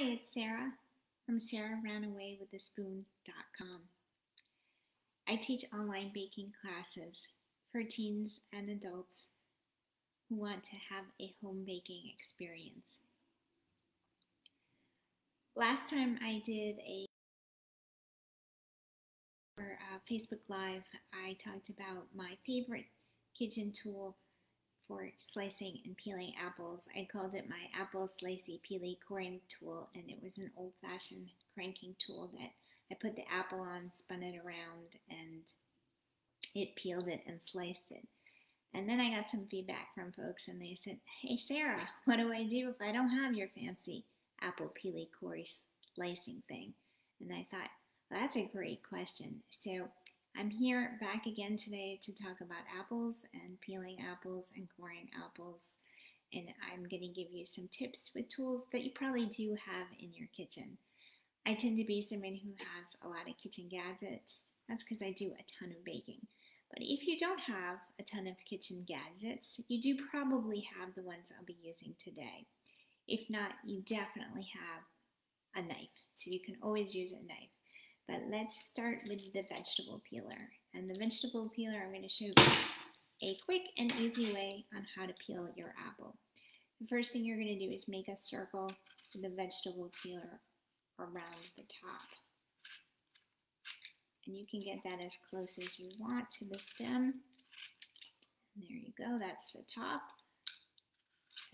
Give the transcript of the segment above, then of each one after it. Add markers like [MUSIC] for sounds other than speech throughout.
Hi, it's Sara from sarahranaway.with.a.spoon.com. I teach online baking classes for teens and adults who want to have a home baking experience. Last time I did a uh, Facebook Live, I talked about my favorite kitchen tool for slicing and peeling apples. I called it my apple slicey peely coring tool, and it was an old fashioned cranking tool that I put the apple on, spun it around, and it peeled it and sliced it. And then I got some feedback from folks, and they said, Hey, Sara, [LAUGHS] what do I do if I don't have your fancy apple peely cory slicing thing? And I thought, well, that's a great question. So I'm here back again today to talk about apples and peeling apples and coring apples. And I'm going to give you some tips with tools that you probably do have in your kitchen. I tend to be someone who has a lot of kitchen gadgets. That's because I do a ton of baking. But if you don't have a ton of kitchen gadgets, you do probably have the ones I'll be using today. If not, you definitely have a knife. So you can always use a knife. But let's start with the vegetable peeler. And the vegetable peeler, I'm going to show you a quick and easy way on how to peel your apple. The first thing you're going to do is make a circle with the vegetable peeler around the top. And you can get that as close as you want to the stem. And there you go, that's the top.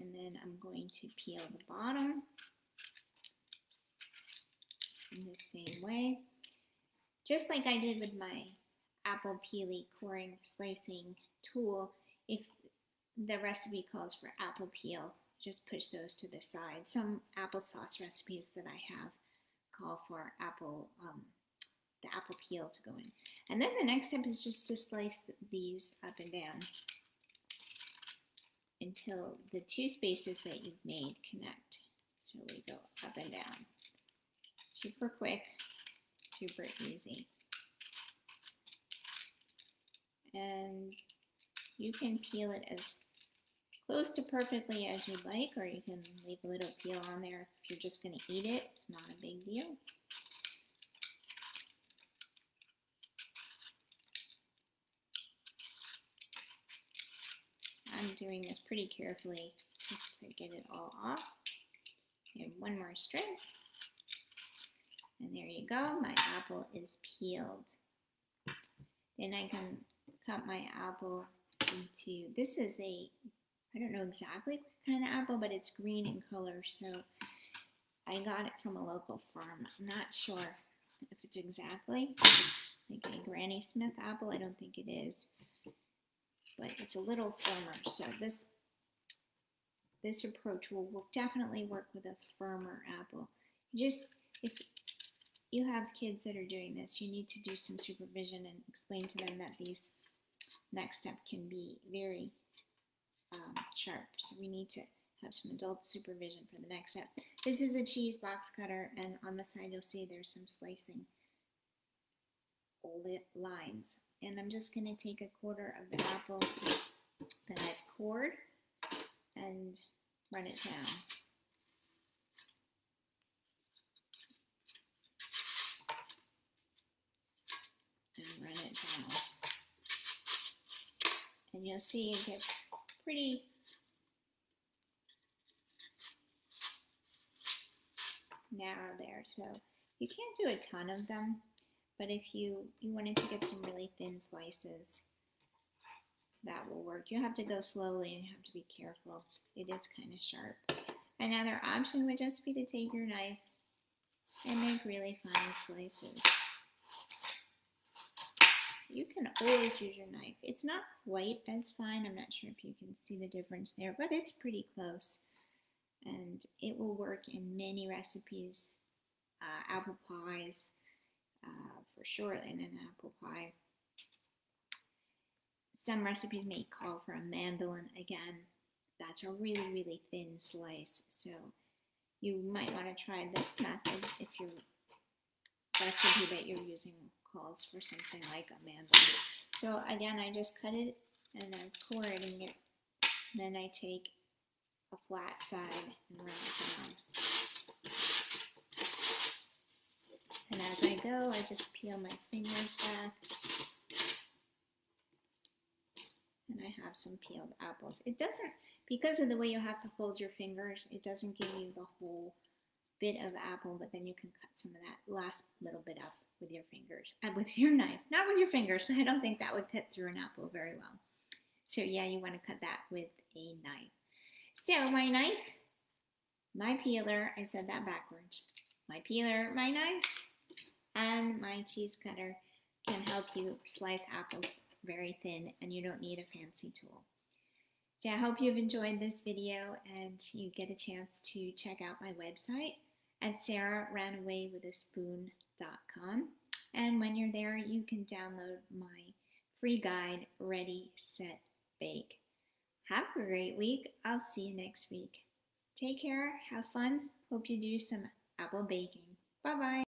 And then I'm going to peel the bottom in the same way. Just like I did with my apple peely coring slicing tool, if the recipe calls for apple peel, just push those to the side. Some applesauce recipes that I have call for apple, um, the apple peel to go in. And then the next step is just to slice these up and down until the two spaces that you've made connect. So we go up and down. Super quick super easy. And you can peel it as close to perfectly as you'd like, or you can leave a little peel on there if you're just going to eat it. It's not a big deal. I'm doing this pretty carefully just to get it all off. And one more strip. And there you go, my apple is peeled. Then I can cut my apple into, this is a, I don't know exactly what kind of apple, but it's green in color. So I got it from a local farm. I'm not sure if it's exactly like a Granny Smith apple. I don't think it is, but it's a little firmer. So this this approach will definitely work with a firmer apple. Just if you have kids that are doing this, you need to do some supervision and explain to them that these next step can be very um, sharp. So we need to have some adult supervision for the next step. This is a cheese box cutter, and on the side you'll see there's some slicing lines. And I'm just going to take a quarter of the apple that I've cored and run it down. run it down. And you'll see it gets pretty narrow there. So you can't do a ton of them, but if you, you wanted to get some really thin slices, that will work. You have to go slowly and you have to be careful. It is kind of sharp. Another option would just be to take your knife and make really fine slices. Can always use your knife. It's not quite as fine. I'm not sure if you can see the difference there, but it's pretty close. And it will work in many recipes. Uh, apple pies, uh, for sure, in an apple pie. Some recipes may call for a mandolin. Again, that's a really, really thin slice. So you might want to try this method if your recipe that you're using calls for something like a mandolin. So again, I just cut it and I'm pouring it. Then I take a flat side and run it down. And as I go, I just peel my fingers back. And I have some peeled apples. It doesn't, because of the way you have to hold your fingers, it doesn't give you the whole bit of apple, but then you can cut some of that last little bit up with your fingers, and uh, with your knife, not with your fingers. [LAUGHS] I don't think that would cut through an apple very well. So yeah, you want to cut that with a knife. So my knife, my peeler, I said that backwards. My peeler, my knife, and my cheese cutter can help you slice apples very thin and you don't need a fancy tool. So I hope you've enjoyed this video and you get a chance to check out my website at sarahranaway.com. And when you're there, you can download my free guide, Ready, Set, Bake. Have a great week. I'll see you next week. Take care, have fun. Hope you do some apple baking. Bye bye.